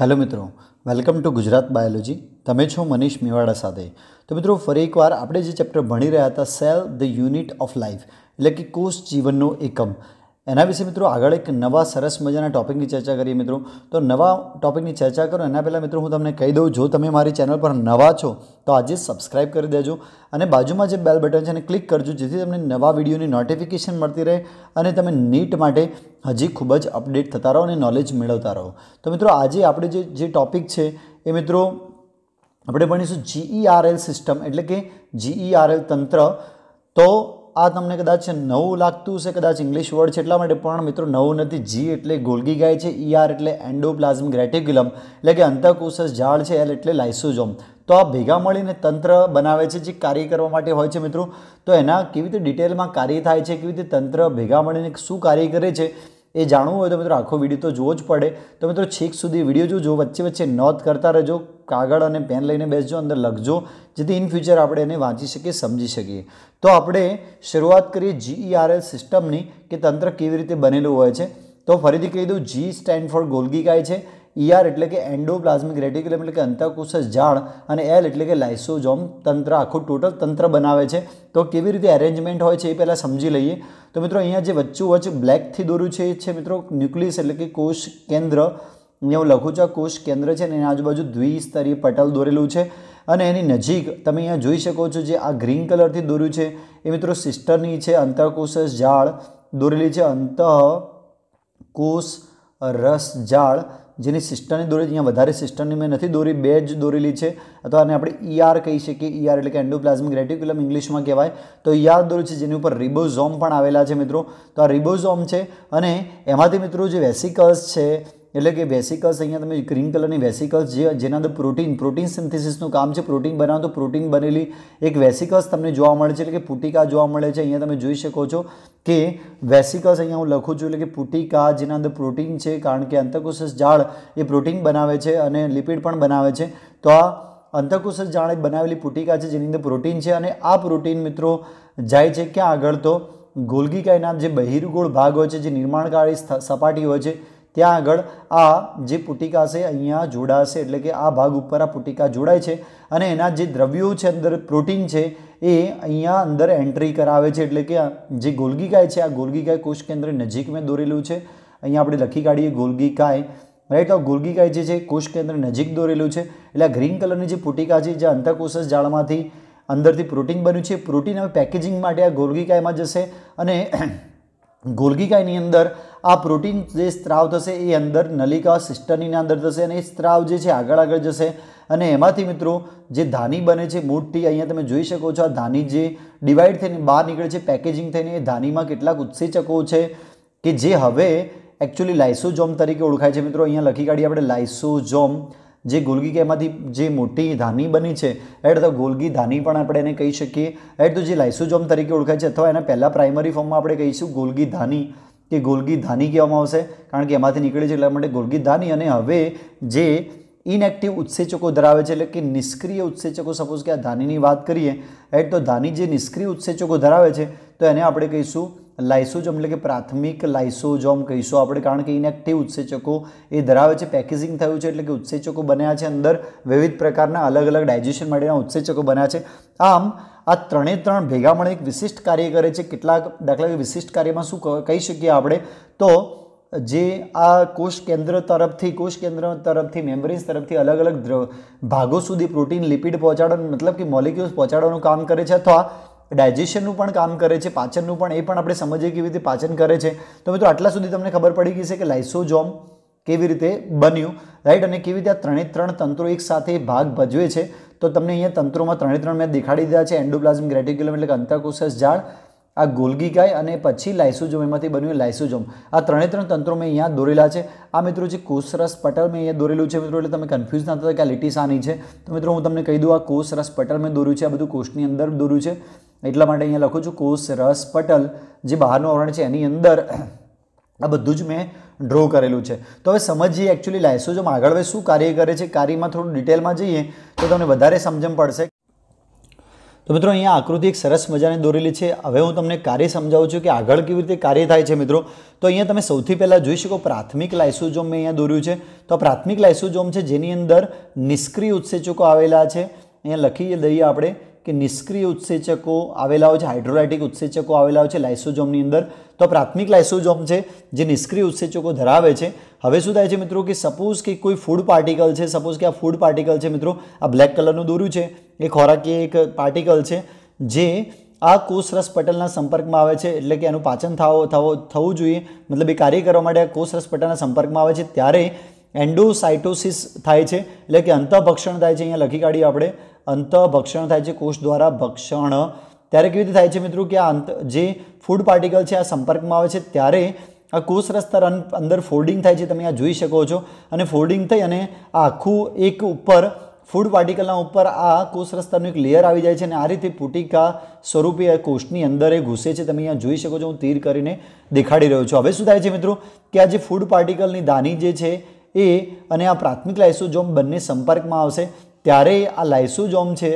Hello મિત્રો, welcome to Gujarat biology. તમે છો મનીષ મેવાડા સાથે. તો મિત્રો, ફરી એકવાર આપણે જે ચેપ્ટર ભણી રહ્યા હતા, cell the unit of life, એટલે કે કોષ જીવનનો એકમ એના વિશે મિત્રો આગળ એક નવા સરસ મજાના ટોપિકની ચર્ચા કરીએ મિત્રો. તો નવા ટોપિકની ચર્ચા કરો, એના પહેલાં મિત્રો હું તમને કહી દઉં, જો તમે મારી ચેનલ પર નવા છો, તો આજે સબસ્ક્રાઇબ કરી દેજો અને બાજુમાં જે બેલ બટન છે એને ક્લિક કરજો, જેથી તમને નવા વિડીયોની નોટિફિકેશન મળતી રહે અને તમે નીટ માટે હજી ખૂબ જ અપડેટ થતા રહો અને નોલેજ મેળવતા રહો. તો મિત્રો આજે આપણે જે જે ટોપિક છે એ મિત્રો આપણે ભણીશું જીઈઆરએલ સિસ્ટમ એટલે કે જીઈઆરએલ તંત્ર. તો આ તમને કદાચ નવું લાગતું હશે, કદાચ ઇંગ્લિશ વર્ડ છે, એટલા માટે પણ મિત્રો નવું નથી જી એટલે ગોલગી ગાય છે ઈઆર એટલે એન્ડોપ્લાઝમ ગ્રેટિક્યુલમ એટલે કે અંતઃકોષસ ઝાડ છે એલ એટલે લાઇસોઝોમ તો આ ભેગા મળીને તંત્ર બનાવે છે, જે કાર્ય કરવા માટે હોય છે મિત્રો. તો એના કેવી રીતે ડિટેલમાં કાર્ય થાય છે, કેવી રીતે તંત્ર ભેગા મળીને શું કાર્ય કરે છે એ જાણવું હોય તો મિત્રો આખો વીડિયો તો જોવો જ પડે. તો મિત્રો છેક સુધી વીડિયો જોજો, વચ્ચે વચ્ચે નોંધ કરતા રહેજો, કાગળ અને પેન લઈને બેસજો, અંદર લખજો, જેથી ઇન ફ્યુચર આપણે એને વાંચી શકીએ, સમજી શકીએ. તો આપણે શરૂઆત કરીએ જીઈઆરએલ સિસ્ટમની કે તંત્ર કેવી રીતે બનેલું હોય છે. તો ફરીથી કહી દઉં જી સ્ટેન્ડ ફોર ગોલગીકાય છે. ઈઆર એટલે કે એન્ડોપ્લાઝમિક રેટિક્યુલમ એટલે કે અંતકુશ ઝાડ અને એલ એટલે કે લાઇસોજોમ તંત્ર, આખું ટોટલ તંત્ર બનાવે છે. તો કેવી રીતે એરેન્જમેન્ટ હોય છે એ પહેલાં સમજી લઈએ. તો મિત્રો અહીંયા જે વચ્ચું વચ્ચે બ્લેકથી દોર્યું છે એ છે મિત્રો ન્યુક્લિયસ એટલે કે કોષ કેન્દ્ર. અહીંયા હું લખું છું કોષ કેન્દ્ર છે અને એની આજુબાજુ દ્વિસ્તરીય પટલ દોરેલું છે. અને એની નજીક તમે અહીંયા જોઈ શકો છો જે આ ગ્રીન કલરથી દોર્યું છે એ મિત્રો સિસ્ટરની છે, અંતઃકોષ ઝાડ દોરેલી છે અંતઃ કોષ રસ ઝાડ જેની સિસ્ટરની દોરી અહીંયા વધારે સિસ્ટરની મેં નથી દોરી, બે જ દોરેલી છે. અથવા આને આપણે ઈઆર કહી શકીએ. ઈઆર એટલે કે એન્ડોપ્લાઝમિક રેટિક્યુલમ ઇંગ્લિશમાં કહેવાય. તો ઈઆર દોરી છે જેની ઉપર રિબોઝોમ પણ આવેલા છે મિત્રો. તો આ રિબોઝોમ છે અને એમાંથી મિત્રો જે વેસિકલ્સ છે એટલે કે વેસિકલ્સ અહીંયા તમે ગ્રીન કલરની વેસિકલ્સ જે જેના અંદર પ્રોટીન પ્રોટીન સિન્થેસિસનું કામ છે પ્રોટીન બનાવો તો પ્રોટીન બનેલી એક વેસિકલ્સ તમને જોવા મળે છે, એટલે કે પુટિકા જોવા મળે છે, અહીંયા તમે જોઈ શકો છો કે વેસિકલ્સ અહીંયા હું લખું છું, એટલે કે પુટિકા જેના અંદર પ્રોટીન છે, કારણ કે અંતકોષ ઝાડ એ પ્રોટીન બનાવે છે અને લિપિડ પણ બનાવે છે. તો આ અંતકોષ ઝાડ બનાવેલી પુટિકા છે, જેની અંદર પ્રોટીન છે અને આ પ્રોટીન મિત્રો જાય છે ક્યાં આગળ તો ગોલગીકાયના જે બહિર્ગોળ ભાગ હોય છે, જે નિર્માણકારી સપાટી હોય છે ત્યાં આગળ આ જે પુટિકા છે, અહીંયા જોડાશે એટલે કે આ ભાગ ઉપર આ પુટિકા જોડાય છે અને એના જે દ્રવ્યો છે અંદર પ્રોટીન છે, એ અહીંયા અંદર એન્ટ્રી કરાવે છે એટલે કે જે ગોલગીકાય છે, આ ગોલગીકાય કોષ કેન્દ્ર નજીક મેં દોરેલું છે. અહીંયા આપણે લખી કાઢીએ ગોલગીકાય રાઈટ આ ગોલગીકાય જે છે, કોષ કેન્દ્ર નજીક દોરેલું છે એટલે આ ગ્રીન કલરની જે પુટિકા છે, જે અંતકોષ જાળમાંથી અંદરથી પ્રોટીન બન્યું છે, પ્રોટીન હવે પેકેજિંગ માટે આ ગોલગીકાયમાં જશે અને ગોલ્ગીકાયની અંદર આ પ્રોટીન જે સ્ત્રાવ થશે એ અંદર નલિકા, સિસ્ટરની અંદર થશે અને એ સ્ત્રાવ જે છે આગળ આગળ જશે. અને એમાંથી મિત્રો, જે ધાની બને છે મોટી, અહીંયા તમે જોઈ શકો છો આ ધાની જે ડિવાઈડ થઈને બહાર નીકળે છે પેકેજિંગ થઈને, એ ધાનીમાં કેટલાક ઉત્સેચકો છે કે જે હવે એકચ્યુઅલી લાઇસોજોમ તરીકે ઓળખાય છે મિત્રો. અહીંયા લખી કાઢીએ આપણે લાઇસોજોમ જે ગોલગી કે એમાંથી જે મોટી ધાની બની છે એટ તો ગોલગી ધાની પણ આપણે એને કહી શકીએ. એટ તો જે લાઇસોજોમ તરીકે ઓળખાય છે, અથવા એના પહેલાં પ્રાઇમરી ફોર્મમાં આપણે કહીશું ગોલગી ધાની, કે ગોલગી ધાની કહેવામાં આવશે, કારણ કે એમાંથી નીકળે છે એટલા માટે ગોલગી ધાની. અને હવે જે ઇનએક્ટિવ ઉત્સેચકો ધરાવે છે, એટલે કે નિષ્ક્રિય ઉત્સેચકો સપોઝ કે આ ધાનીની વાત કરીએ એટ તો ધાની જે નિષ્ક્રિય ઉત્સેચકો ધરાવે છે, તો એને આપણે કહીશું લાઇસોજોમ એટલે કે પ્રાથમિક લાઇસોજોમ કહીશું આપણે, કારણ કે ઇનેક્ટિવ ઉત્સેચકો એ ધરાવે છે પેકેજિંગ થયું છે એટલે કે ઉત્સેચકો બન્યા છે અંદર, વિવિધ પ્રકારના અલગ અલગ ડાયજેશન માટેના ઉત્સેચકો બન્યા છે. આમ, આ ત્રણે ત્રણ ભેગા મળે એક વિશિષ્ટ કાર્ય કરે છે, કેટલાક દાખલા વિશિષ્ટ કાર્યમાં શું કહી શકીએ આપણે? તો, જે આ કોષ કેન્દ્ર તરફથી, કોષ કેન્દ્ર તરફથી મેમ્બ્રેન્સ તરફથી અલગ અલગ ભાગો સુધી પ્રોટીન લિપિડ પહોંચાડવાનું, મતલબ કે મોલિક્યુલ્સ પહોંચાડવાનું કામ કરે છે અથવા ડાયજેશનનું પણ કામ કરે છે, પાચનનું પણ, એ પણ આપણે સમજીએ કેવી રીતે પાચન કરે છે. તો મિત્રો, આટલા સુધી તમને ખબર પડી ગઈ છે કે લાઇસોજોમ કેવી રીતે બન્યું, રાઈટ? અને કેવી રીતે આ ત્રણે ત્રણ તંત્રો એક સાથે ભાગ ભજવે છે. તો તમને અહીંયા તંત્રોમાં ત્રણે ત્રણ મેં દેખાડી દીધા છે એન્ડોપ્લાઝમિક રેટિક્યુલમ એટલે કે અંતરકોષસ ઝાડ આ ગોલ્ગીકાય અને પછી લાઇસોજોમ, એમાંથી બન્યું લાઇસોજોમ. આ ત્રણે ત્રણ તંત્રો મેં અહીંયા દોરેલા છે. આ મિત્રો જે કોષરસ પટલ મેં અહીંયા દોરેલું છે મિત્રો, એટલે તમે કન્ફ્યુઝ ના થતા કે આ લીટી સાની છે. તો મિત્રો, હું તમને કહી દઉં, આ કોષરસ પટલ મેં દોર્યું છે, આ બધું કોષની અંદર દોર્યું છે. એટલા માટે અહીંયા લખું છું કોષ રસ પટલ જે બહારનું આવરણ છે, એની અંદર આ બધું જ મેં ડ્રો કરેલું છે. તો હવે સમજીએ એકચ્યુઅલી લાઇસોજોમ આગળ હવે શું કાર્ય કરે છે? કાર્યમાં થોડું ડિટેલમાં જઈએ, તો તમને વધારે સમજણ પડશે. તો મિત્રો અહીંયા આકૃતિ એક સરસ મજાની દોરેલી છે. હવે હું તમને કાર્ય સમજાવું છું કે આગળ કેવી રીતે કાર્ય થાય છે મિત્રો. તો અહીંયા તમે સૌથી પહેલાં જોઈ શકો પ્રાથમિક લાઇસોજોમ મેં અહીંયા દોર્યું છે. તો પ્રાથમિક લાઇસોજોમ છે જેની અંદર નિષ્ક્રિય ઉત્સેચકો આવેલા છે. અહીંયા લખી દઈએ આપણે કે નિષ્ક્રિય ઉત્સેચકો આવેલા હોય છે, હાઇડ્રોલાઇટિક ઉત્સેચકો આવેલા હોય છે લાઇસોજોમની અંદર, તો પ્રાથમિક લાઇસોજોમ છે જે નિષ્ક્રિય ઉત્સેચકો ધરાવે છે. હવે શું થાય છે મિત્રો કે સપોઝ કે કોઈ ફૂડ પાર્ટિકલ છે સપોઝ કે આ ફૂડ પાર્ટિકલ છે મિત્રો, આ બ્લેક કલરનું દોર્યું છે, એ ખોરાકી એક પાર્ટિકલ છે, જે આ કોષરસ પટલના સંપર્કમાં આવે છે, એટલે કે એનું પાચન થાવો થવો થવું જોઈએ, મતલબ એ કાર્ય કરવા માટે આ કોષરસ પટલના સંપર્કમાં આવે છે, ત્યારે એન્ડોસાઇટોસિસ થાય છે, એટલે કે અંતઃભક્ષણ થાય છે, અહીંયા લખી કાઢીએ આપણે. અંતઃભક્ષણ થાય છે, કોષ દ્વારા ભક્ષણ. ત્યારે કેવી રીતે થાય છે મિત્રો કે આ અંત, જે ફૂડ પાર્ટિકલ છે આ સંપર્કમાં આવે છે, ત્યારે આ કોષ રસ્તા અંદર ફોલ્ડિંગ થાય છે, તમે આ જોઈ શકો છો. અને ફોલ્ડિંગ થઈ અને આ આખું એક ઉપર ફૂડ પાર્ટિકલના ઉપર આ કોષ રસ્તાનું એક લેયર આવી જાય છે અને આ રીતે પુટિકા સ્વરૂપે કોષની અંદર એ ઘૂસે છે. તમે અહીંયા જોઈ શકો છો, હું તીર કરીને દેખાડી રહ્યો છું. હવે શું થાય છે મિત્રો કે આ જે ફૂડ પાર્ટિકલની દાની જે છે એ અને આ પ્રાથમિક લાઇસોજોમ બંને સંપર્કમાં આવશે. ત્યારે આ લાઇસોજોમ છે,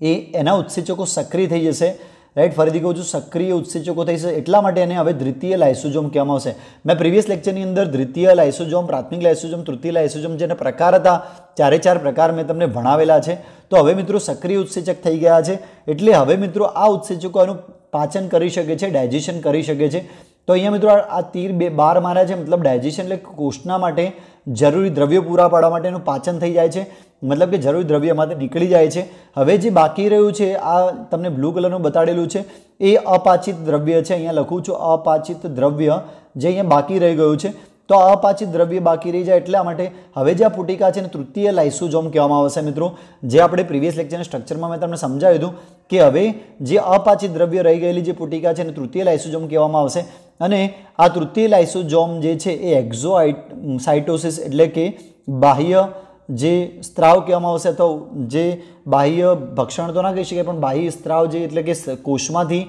એ એના ઉત્સેચકો સક્રિય થઈ જશે. રાઈટ ફરીથી કહું છું, સક્રિય ઉત્સેચકો થઈ જશે. એટલા માટે એને હવે દ્વિતીય લાઇસોજોમ કહેવામાં આવશે. મેં પ્રીવિયસ લેક્ચરની અંદર દ્વિતીય લાઇસોજોમ પ્રાથમિક લાઇસોજોમ તૃતીય લાઇસોજોમ જેના પ્રકાર હતા, ચારે ચાર પ્રકાર મેં તમને ભણાવેલા છે. તો હવે મિત્રો સક્રિય ઉત્સેચક થઈ ગયા છે. એટલે હવે મિત્રો આ ઉત્સેચકો એનું પાચન કરી શકે છે ડાયજેશન કરી શકે છે. તો અહીંયા મિત્રો આ તીર બે બાર માર્યા છે, મતલબ ડાયજેશન એટલે કોષના માટે જરૂરી દ્રવ્યો પૂરા પાડવા માટેનું પાચન થઈ જાય છે. મતલબ કે જરૂરી દ્રવ્યમાંથી નીકળી જાય છે. હવે જે બાકી રહ્યું છે, આ તમને બ્લુ કલરનું બતાડેલું છે, એ અપાચિત દ્રવ્ય છે. અહીંયા લખું છું અપાચિત દ્રવ્ય જે અહીંયા બાકી રહી ગયું છે. તો અપાચિત દ્રવ્ય બાકી રહી જાય એટલા માટે હવે જે આ પુટિકા છે ને તૃતીય લાઇસોજોમ કહેવામાં આવશે મિત્રો, જે આપણે પ્રીવિયસ લેક્ચરના સ્ટ્રક્ચરમાં મેં તમને સમજાવ્યું હતું કે હવે જે અપાચિત દ્રવ્ય રહી ગયેલી જે પુટિકા છે ને તૃતીય લાઇસોજોમ કહેવામાં આવશે અને આ તૃતીય લાઇસોજોમ જે છે એ એક્ઝોઆઇટ સાઇટોસિસ એટલે કે બાહ્ય જે સ્ત્રાવ કહેવામાં આવશે તો જે બાહ્ય ભક્ષણ તો ના કહી શકાય પણ બાહ્ય સ્ત્રાવ જે એટલે કે કોષમાંથી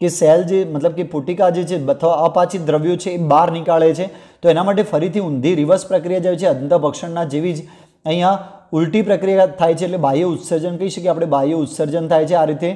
કે સેલ જે, મતલબ કે પુટિકા જે છે, અથવા અપાચિત દ્રવ્યો છે, એ બહાર નીકાળે છે, તો એના માટે ફરીથી ઊંધી રિવર્સ પ્રક્રિયા જાય છે અંતભક્ષણના જેવી જ અહીંયા ઉલટી પ્રક્રિયા થાય છે, એટલે બાહ્ય ઉત્સર્જન કહી શકીએ, આપણે બાહ્ય ઉત્સર્જન થાય છે આ રીતે,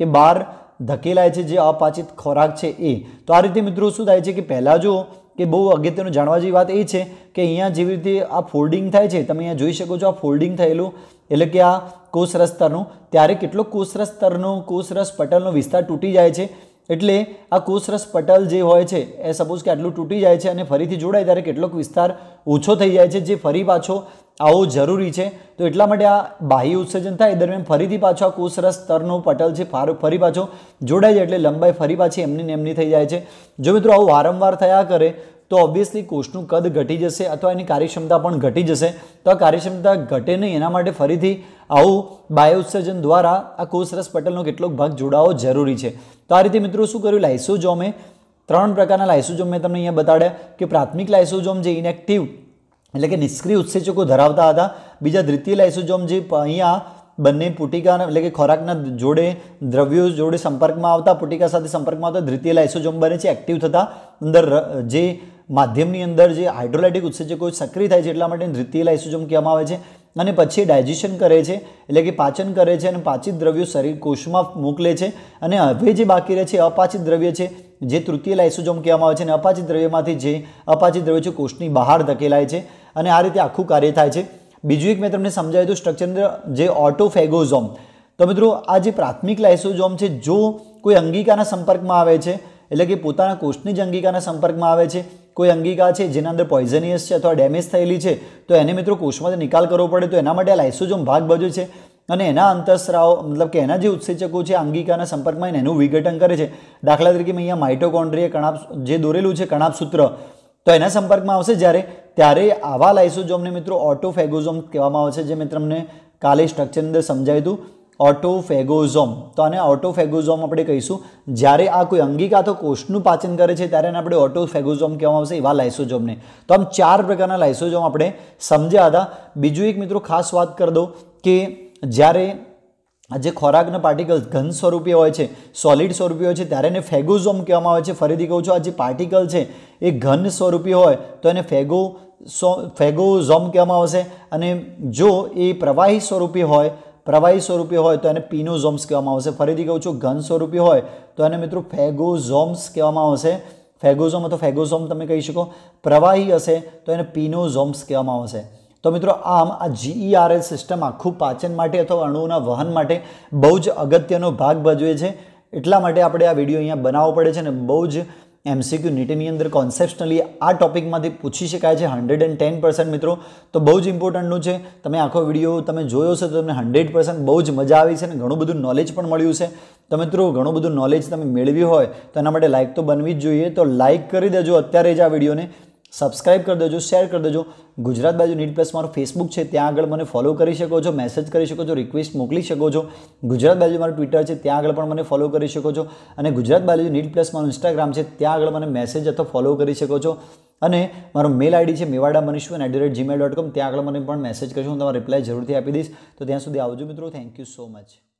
કે બહાર ધકેલાય છે જે અપાચિત ખોરાક છે એ. તો આ રીતે મિત્રો શું થાય છે કે પહેલાં જો કે બહુ અગત્યનું જાણવા જેવી વાત એ છે કે અહીંયા જેવી રીતે આ ફોલ્ડિંગ થાય છે, તમે અહીંયા જોઈ શકો છો આ ફોલ્ડિંગ થયેલું, એટલે કે આ કોષરસ સ્તરનું ત્યારે કેટલો કોષરસ સ્તરનો કોષરસ પટલનો વિસ્તાર તૂટી જાય છે, એટલે આ કોષરસ પટલ જે હોય છે, એ સપોઝ કે આટલું તૂટી જાય છે અને ફરીથી જોડાય, ત્યારે કેટલોક વિસ્તાર ઓછો થઈ જાય છે, જે ફરી પાછો આવો જરૂરી છે. તો એટલા માટે આ બાહ્ય ઉત્સર્જન થાય દરમિયાન ફરીથી પાછો આ કોષરસ સ્તરનો પટલ છે, ફરી પાછો જોડાય જાય એટલે લંબાઈ ફરી પાછી એમની એમની થઈ જાય છે. જો મિત્રો આવું વારંવાર થયા કરે, તો ઓબ્વિયસલી કોષનું કદ ઘટી જશે અથવા એની કાર્યક્ષમતા પણ ઘટી જશે. તો આ કાર્યક્ષમતા ઘટે નહીં, એના માટે ફરીથી આવું બાહ્ય ઉત્સર્જન દ્વારા આ કોષરસ પટલનો કેટલોક ભાગ જોડાવો જરૂરી છે. તો આ રીતે મિત્રો શું કર્યું? લાઇસોજોમે, ત્રણ પ્રકારના લાઇસોજોમ મેં તમને અહીંયા બતાડ્યા કે પ્રાથમિક લાઇસોજોમ જે ઇનેક્ટિવ એટલે કે નિષ્ક્રિય ઉત્સેચકો ધરાવતા હતા. બીજા દ્વિતીય લાઇસોજોમ જે અહીંયા બંને પુટિકા એટલે કે ખોરાકના જોડે, દ્રવ્યો જોડે સંપર્કમાં આવતા, પુટિકા સાથે સંપર્કમાં આવતા દ્વિતીય લાઇસોજોમ બને છે એક્ટિવ થતા. અંદર જે માધ્યમની અંદર જે હાઇડ્રોલાઇટિક ઉત્સેચકો સક્રિય થાય છે એટલા માટે દ્વિતીય લાઇસોજોમ કહેવામાં આવે છે. અને પછી ડાયજેશન કરે છે, એટલે કે પાચન કરે છે અને પાચિત દ્રવ્યો શરીર કોષમાં મોકલે છે. અને હવે જે બાકી રહે છે અપાચિત દ્રવ્ય છે, જે તૃતીય લાઇસોજોમ કહેવામાં આવે છે. અને અપાચિત દ્રવ્યમાંથી જે અપાચિત દ્રવ્ય છે, કોષની બહાર ધકેલાય છે. અને આ રીતે આખું કાર્ય થાય છે. બીજું એક મેં તમને સમજાવ્યું હતું સ્ટ્રક્ચર જે ઓટોફેગોઝોમ તો મિત્રો, આ જે પ્રાથમિક લાઇસોઝોમ છે, જો કોઈ અંગિકાના સંપર્કમાં આવે છે, એટલે કે પોતાના કોષની જ અંગિકાના સંપર્કમાં આવે છે, કોઈ અંગિકા છે જેના અંદર પોઈઝનિયસ છે અથવા ડેમેજ થયેલી છે, તો એને મિત્રો કોષમાંથી નિકાલ કરવો પડે, તો એના માટે આ લાઇસોજોમ ભાગ ભજવે છે. અને એના અંતસ્રાવ મતલબ કે એના જે ઉત્સેચકો છે, અંગિકાના સંપર્કમાં એનું વિઘટન કરે છે. દાખલા તરીકે મેં અહીંયા માઇટોકોન્ડ્રિયા કણાપ જે દોરેલું છે કણાપ સૂત્ર તો એના સંપર્કમાં આવશે જ્યારે ત્યારે આવા લાઇસોજોમને મિત્રો ઓટોફેગોઝોમ કહેવામાં આવે છે, જે મિત્ર અમને કાલે સ્ટ્રક્ચરની અંદર સમજાવ્યું હતું. ઓટોફેગોઝોમ તો આને ઓટોફેગોઝોમ આપણે કહીશું. જ્યારે આ કોઈ અંગિકા તો કોષનું પાચન કરે છે, ત્યારે એને આપણે ઓટોફેગોઝોમ કહેવામાં આવશે, એવા લાઇસોજોમને તો આમ ચાર પ્રકારના લાઇસોજોમ આપણે સમજ્યા હતા. બીજું એક મિત્રો ખાસ વાત કરી દો કે જ્યારે આ જે ખોરાકના પાર્ટિકલ્સ ઘન સ્વરૂપે હોય છે સોલિડ સ્વરૂપે હોય છે, ત્યારે એને ફેગોઝોમ કહેવામાં આવે છે. ફરીથી કહું છું, આ જે પાર્ટિકલ છે, એ ઘન સ્વરૂપે હોય, તો એને ફેગો સો, ફેગોઝોમ કહેવામાં આવશે. અને જો એ પ્રવાહી સ્વરૂપે હોય, પ્રવાહી સ્વરૂપે હોય, તો એને પિનોઝોમ્સ કહેવામાં આવશે. ફરીથી કહું છું, ઘન સ્વરૂપે હોય, તો એને મિત્રો ફેગોઝોમ્સ કહેવામાં આવશે. ફેગોઝોમ અથવા ફેગોઝોમ તમે કહી શકો. પ્રવાહી હશે, તો એને પિનોઝોમ્સ કહેવામાં આવશે. તો મિત્રો, આમ આ જીઈઆરએલ સિસ્ટમ આખું પાચન માટે અથવા અણુઓના વહન માટે બહુ જ અગત્યનો ભાગ ભજવે છે. એટલા માટે આપણે આ વીડિયો અહીંયા બનાવવો પડે છે અને બહુ જ એમસીક્યુ નીટની અંદર કોન્સેપ્શનલી આ ટોપિકમાંથી પૂછી શકાય છે હંડ્રેડ એન્ડ ટેન પર્સન્ટ મિત્રો. તો બહુ જ ઇમ્પોર્ટન્ટનું છે. તમે આખો વીડિયો તમે જોયો છે તો તમને હંડ્રેડ પર્સન્ટ બહુ જ મજા આવી છે અને ઘણું બધું નોલેજ પણ મળ્યું છે. તો મિત્રો, ઘણું બધું નોલેજ તમે મેળવ્યું હોય તો એના માટે લાઇક તો બનવી જ જોઈએ. તો લાઇક કરી દેજો અત્યારે જ આ વિડીયોને. સબસ્ક્રાઇબ કરી દેજો, શેર કરી દેજો. ગુજરાત બાજુ નીટ પ્લસ મારું ફેસબુક છે, ત્યાં આગળ મને ફોલો કરી શકો છો મેસેજ કરી શકો છો રિક્વેસ્ટ મોકલી શકો છો. ગુજરાત બાજુ મારું ટ્વિટર છે, ત્યાં આગળ પણ મને ફોલો કરી શકો છો. અને ગુજરાત બાજુ નીટ પ્લસ મારું ઇન્સ્ટાગ્રામ છે, ત્યાં આગળ મને મેસેજ અથવા ફોલો કરી શકો છો. અને મારો મેલ આઈડી છે Mewada મનીષવન at the rate Gmail dot com ત્યાં આગળ મને પણ મેસેજ કરશો હું તમારો રિપ્લાય જરૂરથી આપી દઈશ. તો ત્યાં સુધી આવજો મિત્રો થેન્ક યુ સો મચ